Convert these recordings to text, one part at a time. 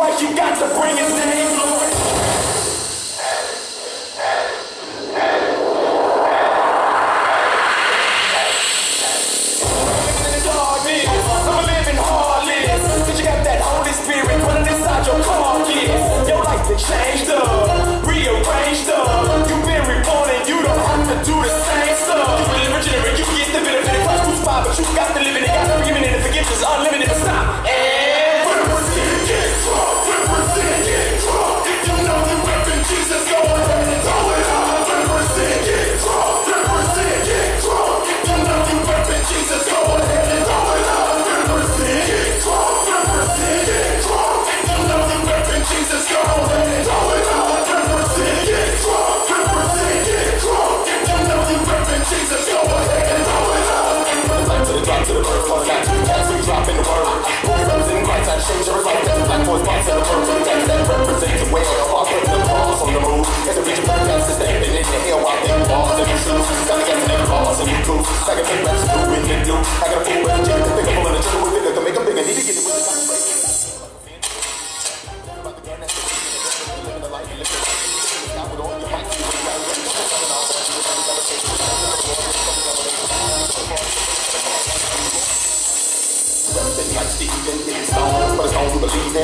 like you got to bring his name.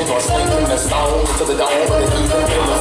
Or slinging the stone to the dome of the heathen